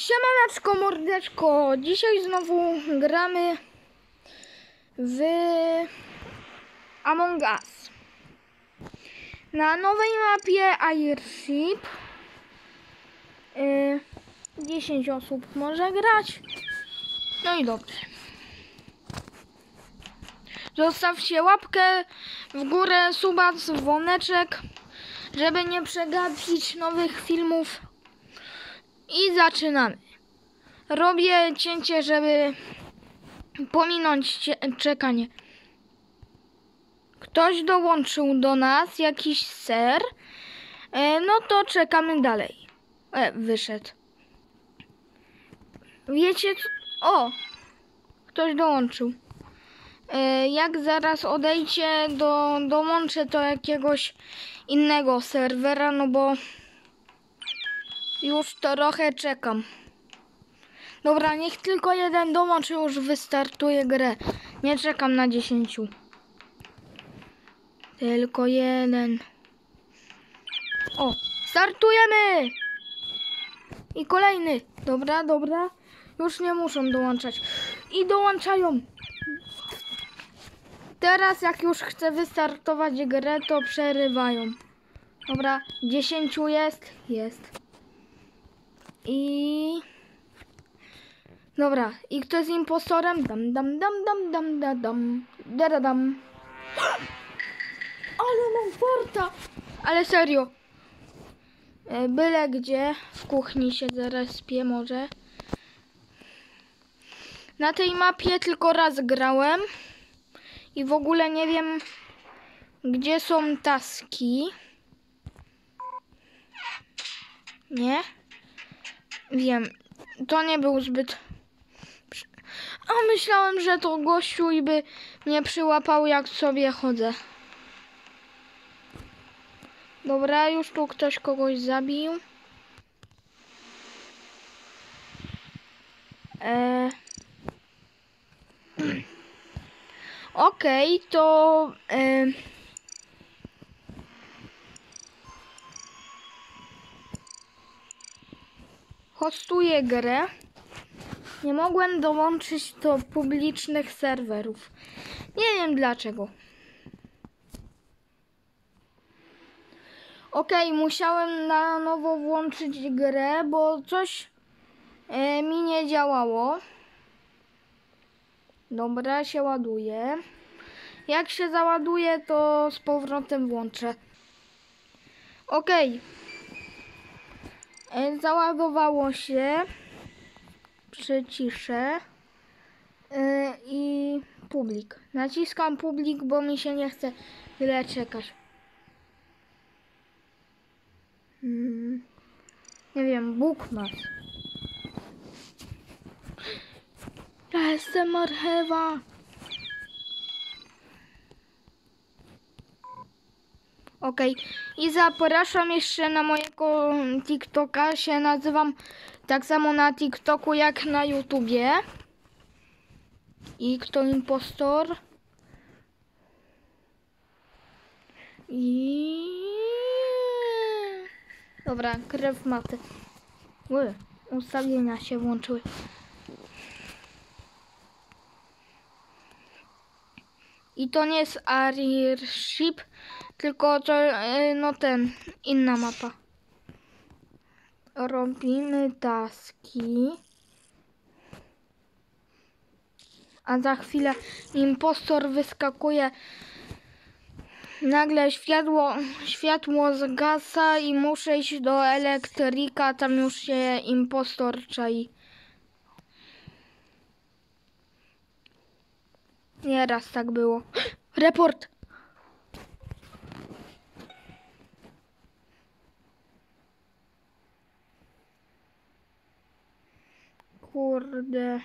Siemaneczko, mordeczko. Dzisiaj znowu gramy w Among Us. Na nowej mapie Airship. Y, 10 osób może grać. No i dobrze. Zostawcie łapkę w górę, suba, dzwoneczek, żeby nie przegapić nowych filmów. I zaczynamy. Robię cięcie, żeby pominąć czekanie. Ktoś dołączył do nas, jakiś ser. E, no to czekamy dalej. E, wyszedł. Wiecie? O! Ktoś dołączył. E, jak zaraz odejdzie, do, dołączę do jakiegoś innego serwera, no bo już trochę czekam. Dobra, niech tylko jeden dołączy, już wystartuje grę. Nie czekam na dziesięciu. Tylko jeden. O, startujemy! I kolejny. Dobra, dobra. Już nie muszą dołączać. I dołączają. Teraz jak już chcę wystartować grę, to przerywają. Dobra, dziesięciu jest? Jest. I... Dobra, i kto jest impostorem? Dam, dam, dam, dam, dam, dam, dam, da, da, dam. Ale mam porta! Ale serio. E, Byle gdzie, w kuchni się zaraz pie może. Na tej mapie tylko raz grałem. I w ogóle nie wiem, gdzie są taski. Nie? Wiem, to nie był zbyt. A myślałem, że to gościu i by mnie przyłapał, jak sobie chodzę. Dobra, już tu ktoś kogoś zabił. E... Okej, to. E... hostuję grę. Nie mogłem dołączyć do publicznych serwerów. Nie wiem dlaczego. Okej, musiałem na nowo włączyć grę, bo coś e, mi nie działało. Dobra, się ładuje. Jak się załaduje, to z powrotem włączę. Okej. E, Załadowało się. Przyciszę. E, I publik. Naciskam publik, bo mi się nie chce tyle czekać. Hmm. Nie wiem, bookmark. Ja jestem marchewa. Okej, i zapraszam jeszcze na TikToka. Się nazywam tak samo na TikToku jak na YouTubie. I kto impostor? I... Dobra, krew maty. Ły, ustawienia się włączyły. I to nie jest Airship, tylko to, e, no ten, inna mapa. Robimy taski. A za chwilę impostor wyskakuje. Nagle światło, światło zgasa i muszę iść do elektryka. Tam już się impostor czai. Nieraz tak było. Report! Kurde.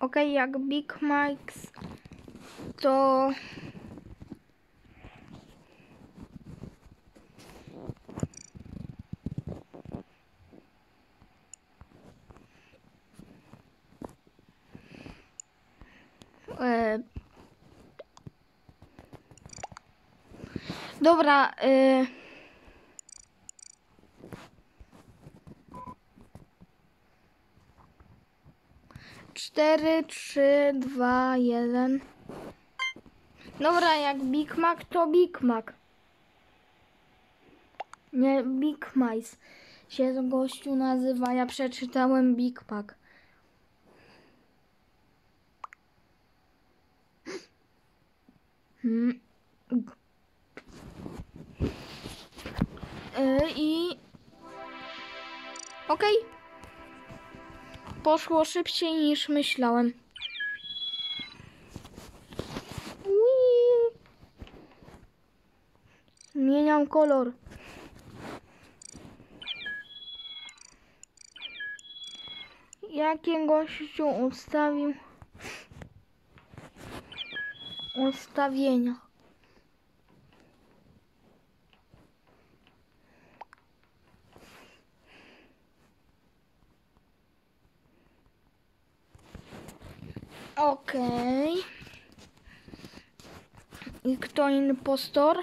Okej, jak Big Mike's to Dobra, y... Cztery, trzy, dwa, jeden. Dobra, jak Big Mac, to Big Mac. Nie, Big Mice się gościu nazywa. Ja przeczytałem Big Mac. Hmm. Y, I... Okej. Poszło szybciej niż myślałem. Ui. Zmieniam kolor. Jakie gościu ustawił ustawienia? Okej. I kto impostor?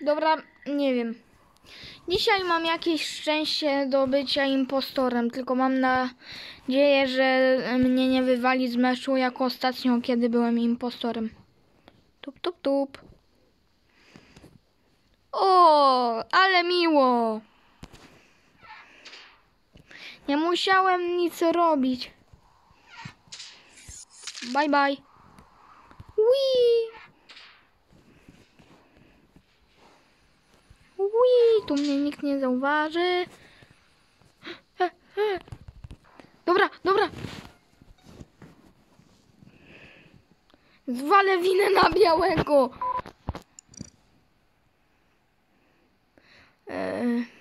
Dobra, nie wiem. Dzisiaj mam jakieś szczęście do bycia impostorem, tylko mam nadzieję, że mnie nie wywali z meczu jak ostatnio, kiedy byłem impostorem. Tup, tup, tup. O, ale miło. Nie musiałem nic robić. Bye bye. Wii. Wii, tu mnie nikt nie zauważy. Dobra, dobra. Zwalę winę na białego. E.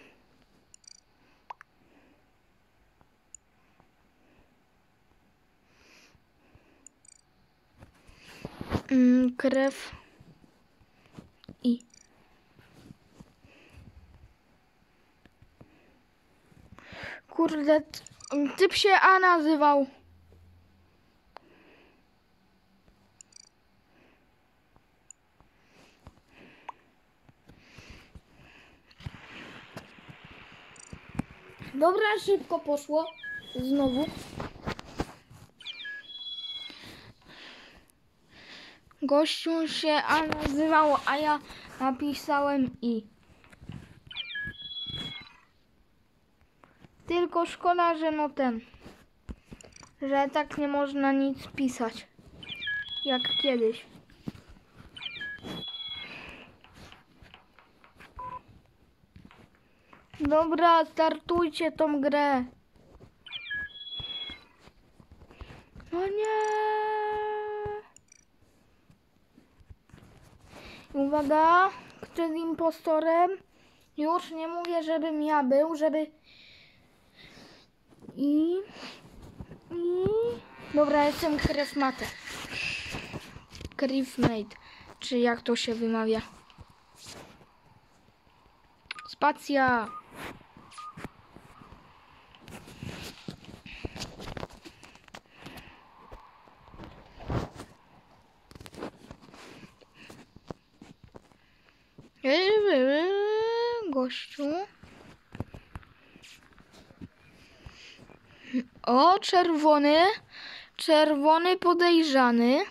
Mm, krew i kurde typ się A nazywał Dobra, szybko poszło. Znowu. Gościu się A nazywał, a ja napisałem I. Tylko szkoda, że no ten, że tak nie można nic pisać, jak kiedyś. Dobra, startujcie tą grę. No nie. Uwaga, kto jest impostorem? Już nie mówię, żebym ja był, żeby... I... I... Dobra, jestem Krefmate. Krifmate, czy jak to się wymawia? Spacja! Gościu. O, czerwony. Czerwony podejrzany.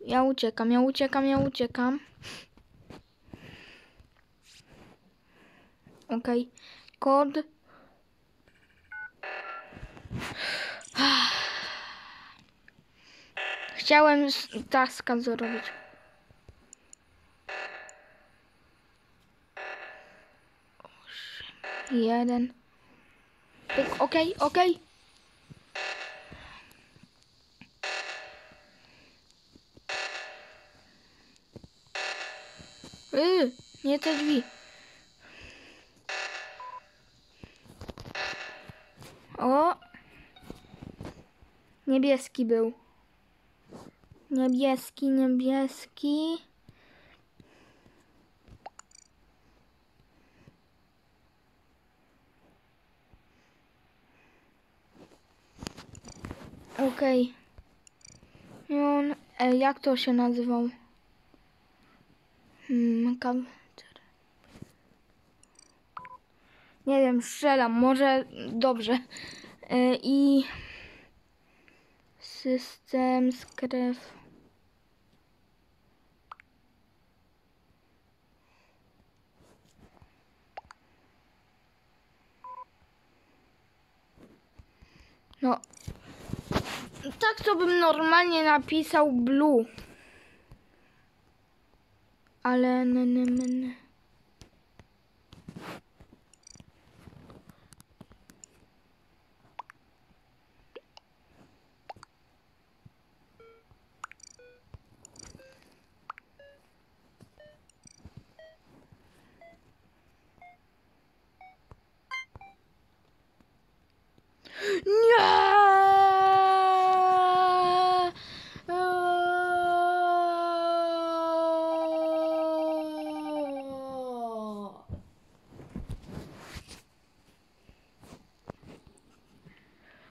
Ja uciekam, ja uciekam, ja uciekam. Okej. Kod. Chciałem taska zrobić. Jeden. Pyk, Okej, okej. Yy, nie te drzwi. O! Niebieski był. Niebieski, niebieski. Okej. I on E, jak to się nazywał? Hmm, kam... Nie wiem, strzelam, może dobrze. E, I system skrew. No, tak to bym normalnie napisał blue. Ale n, n, n, n. Nie!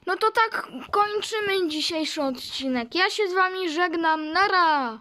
No to tak kończymy dzisiejszy odcinek. Ja się z wami żegnam. Nara!